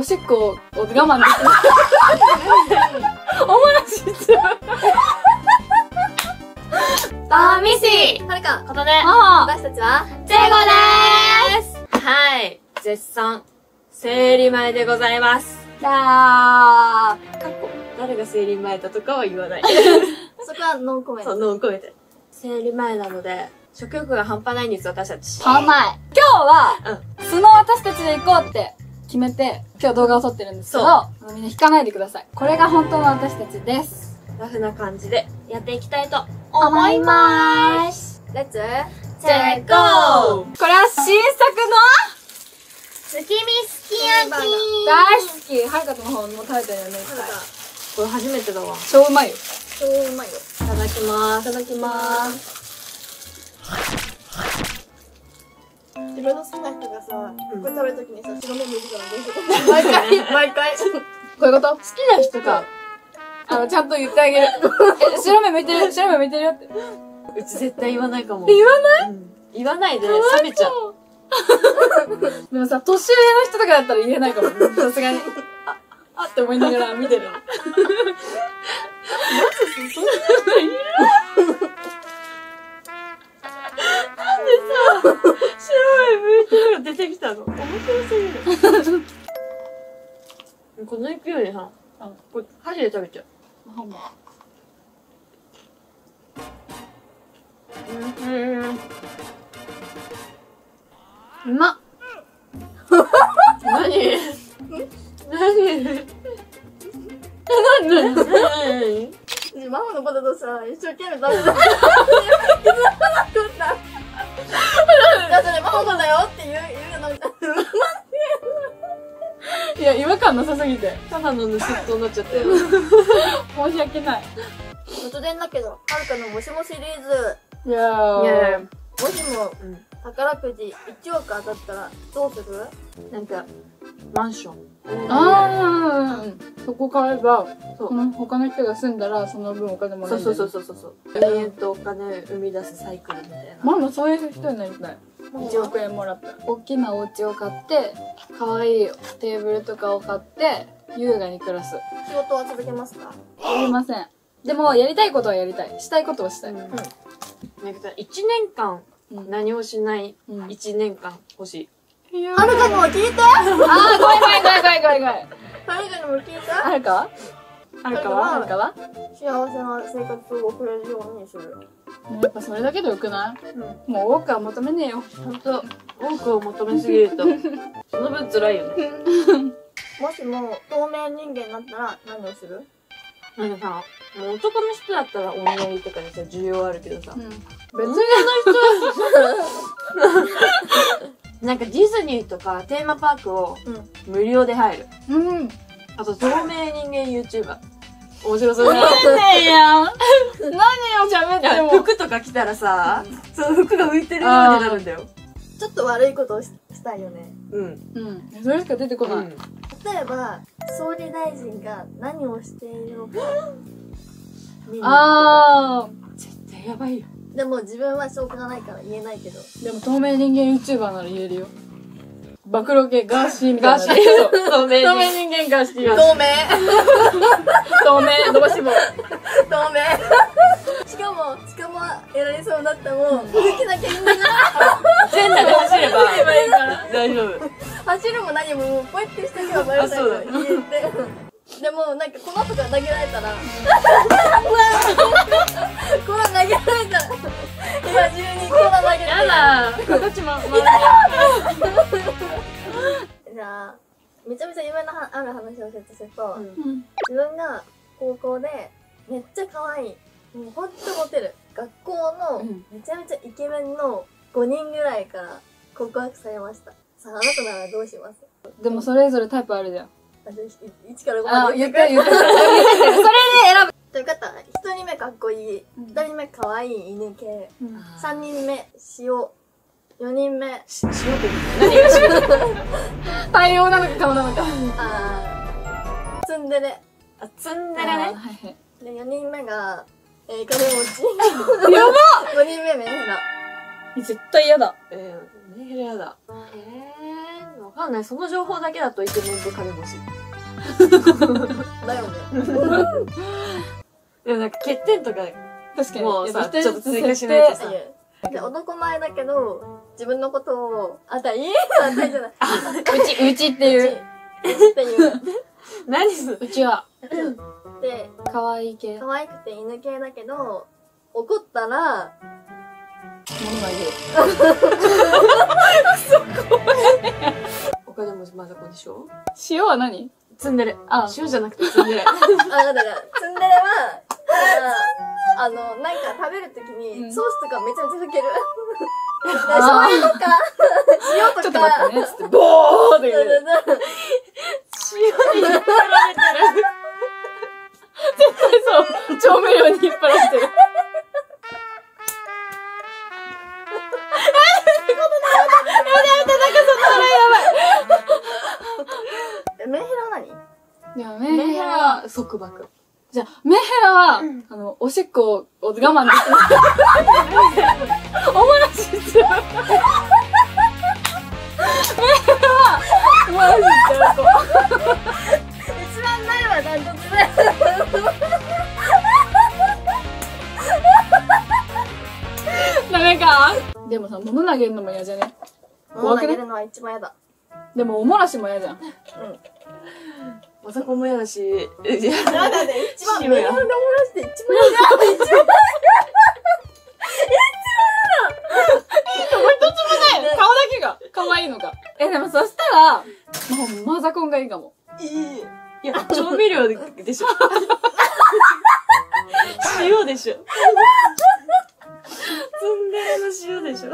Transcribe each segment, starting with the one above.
おしっこを我慢できない。おもらしちゃう。あミシはるか、ことで、あ私たちは、ジェゴでーすはい。絶賛、生理前でございます。あ。だかっこ、誰が生理前だとかは言わない。そこはノーコメンそト。う、のを込めて。生理前なので、食欲が半端ないんです、私たち。ー。甘い。今日は、素の私たちで行こうって決めて、今日動画を撮ってるんですけど、みんな引かないでください。これが本当の私たちです。ラフな感じでやっていきたいと思いまーす。レッツ、チェッコーこれは新作の？月見すき焼き大好き。はるかとの方も食べてるよね、これ初めてだわ。い超うまいよ。超うまいよ。ただきます。いただきます。自分の好きな人がさ、うんこれ食べるときにさ、白目向いてたらどうする毎回、毎回。こういうこと？好きな人か。あの、ちゃんと言ってあげる。え、白目向いてる？白目向いてるよって。うち絶対言わないかも。言わない？うん言わないで冷めちゃう。でもさ、年上の人とかだったら言えないかも。さすがに。あ、あって思いながら見てる？白い VTR が出てきたの？面白すぎる。この勢いでさ、うんこれ箸で食べちゃう。ほんま。うん。うまっ。何？何？何？何？ママのポテトさ、一生懸命食べた。いや、違和感なさすぎて。ただの盗人になっちゃったよ。申し訳ない。突然だけど、はるかのもしもシリーズ、いやもしもうん。宝くじ1億当たったらどうする？なんか、マンション。あー、そこ買えば、そう他の人が住んだら、その分お金もらえる。そうそうそうそうそう。永遠とお金生み出すサイクルみたいな。ママそういう人になりたい。1億円もらったら。大きなお家を買って、可愛いテーブルとかを買って、優雅に暮らす。仕事は続けますか？やりません。でも、やりたいことはやりたい。したいことはしたい。なんかさ、1年間うん何もしないうん1年間欲しい。はるかにも聞いてあー、怖い怖い怖い怖い怖い怖い。はるかにも聞いてはるか？は？るかは？はるかは？幸せな生活を送れるようにする。やっぱそれだけでよくない？うん。もう多くは求めねえよ。ほんと、多くを求めすぎると、その分辛いよね。もしも透明人間になったら何をする？なんかさ、もう男の人だったらお見合いとかにさ、需要あるけどさ、別別に、なんかディズニーとかテーマパークをうん。無料で入る。うん。あと、透明人間 YouTuber。面白そうだねえやん。何を喋ってな。も。服とか着たらさ、その服が浮いてるようになるんだよ。ちょっと悪いことをししたいよね。うん。うん。それしか出てこない。例えば、総理大臣が何をしているのか。見に行くあ絶対やばいよ。でも自分は証拠がないから言えないけど。ー。でも透明人間 YouTuber なら言えるよ。暴露系ガーシーみたいな。ガーシー透明透明人人間ガーシー。透明透明、伸ばし棒。透明しかも、捕まえられそうになったもん、動きなきゃいいんだな全裸で走ればればいいから。大丈夫。走るも何ももうこうやってしてけばバレないか。でも、なんか粉とか投げられたら、粉投げられたら、今中に粉投げて。やだ形も、まめちゃめちゃ夢のはある話を説すると、うん。うん。自分が高校でめっちゃ可愛いもうほんとモテる学校のうん。めちゃめちゃイケメンの5人ぐらいから告白されました。さああなたならどうします？でもそれぞれタイプあるじゃん。私1から5あま、で言って、言って。それで選ぶ。という方1人目かっこいい。うん。2人目可愛い犬系。うん。3人目塩4人目し、しようって何がしよう対応なのか顔なのか。あーツンデレあ、ツンデレね。はいはい。で4人目が、えー、金持ちやば5人目メンヘラ絶対嫌だ。えー、メンヘラやだ。えー、わかんない。その情報だけだとイケメンで金欲しい。だよね。でもなんか欠点とか、確かに。もうさちょっと追加しないとさいやで男前だけど、自分のことを、あたいあたいじゃない。うち、うちっていう。っていう。何する？うちは、で、可愛い系。可愛くて犬系だけど、怒ったら、物が言う。他でもマザコンでしょ？塩は何？ツンデレ。あ塩じゃなくてツンデレ。あ、だから、ツンデレは、あの、なんか食べるときうんに、ソースとかめちゃめちゃかける。あ醤油とか、塩とか。ちょっと待ってね、つって、ボーって言う。塩に引っ張られてる。そう、調味料に引っ張られてる。えメンヘラは何？いや、メンヘラは、は束縛。じゃあ、メンヘラは、あの、おしっこを我慢できない。おもらしする。メンヘラは、おもらししちゃう子。一番ないわ、ダントツで。ダメかでもさ、物投げるのも嫌じゃね？怖くね？投げるのは一番嫌だ。でも、おもらしも嫌じゃん。マザコンも嫌だし、いやなんだね、一番塩やメンヘラで漏らして一番嫌だ。一番顔だ。けが可愛いのか。え、でもそしたら、もうマザコンがいいかも。いい。いや、調味料ででしょ。塩でしょ。ツンデレの塩でしょ。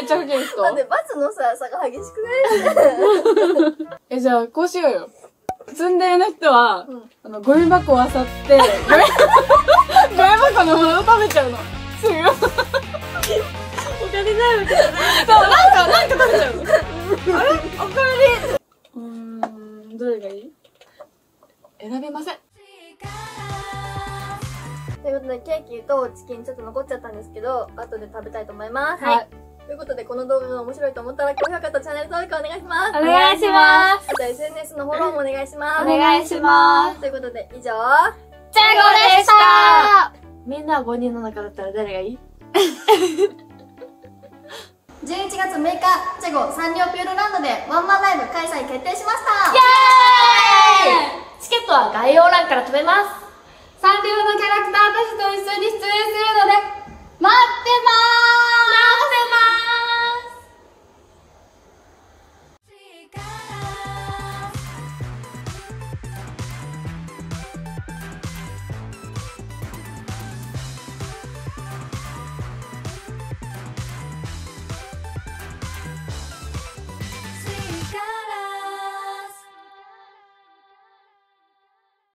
めっちゃかける人だって罰のさ、差が激しくない？え、じゃあ、こうしようよ。ツンデレの人は、うんあの、ゴミ箱を漁って、ゴミ、箱のものを食べちゃうの。すぐ。そう、お金ないわけじゃない。なんか、なんか食べちゃうの。あれ？おかえり。うーん、どれがいい？選べません。ということで、ケーキとチキンちょっと残っちゃったんですけど、後で食べたいと思います。はい。ということで、この動画が面白いと思ったら、高評価とチャンネル登録お願いします。お願いします。あと SNS のフォローもお願いします。お願いします。ということで、以上。チャゴでしたみんな5人の中だったら誰がいい？11月6日、チェゴサンリオピューロランドでワンマンライブ開催決定しましたチケットは概要欄から飛べます。サンリオのキャラクターたちと一緒に出演するので、